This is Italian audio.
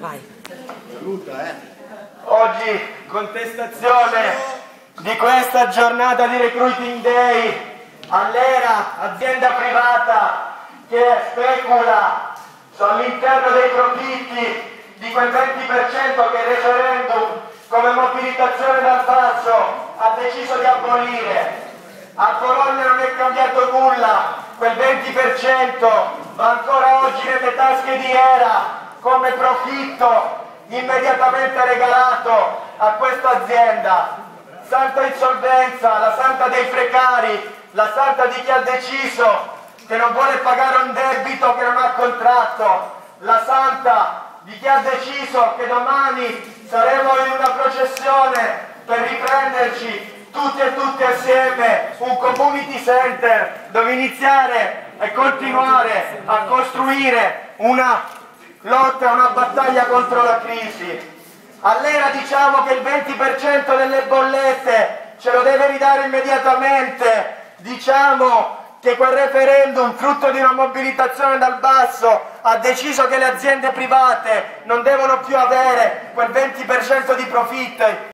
Vai. Brutta, eh. Oggi contestazione di questa giornata di Recruiting Day all'era azienda privata che specula all'interno dei profitti di quel 20% che il referendum come mobilitazione dal basso ha deciso di abolire. A Bologna non è cambiato nulla, quel 20% va ancora oggi nelle tasche di Era come profitto immediatamente regalato a questa azienda. Santa insolvenza, la santa dei precari, la santa di chi ha deciso che non vuole pagare un debito che non ha contratto, la santa di chi ha deciso che domani saremo in una processione per riprenderci tutti e tutti assieme un community center dove iniziare e continuare a costruire una lotta, una battaglia contro la crisi. All'era diciamo che il 20% delle bollette ce lo deve ridare immediatamente, diciamo che quel referendum, frutto di una mobilitazione dal basso, ha deciso che le aziende private non devono più avere quel 20% di profitto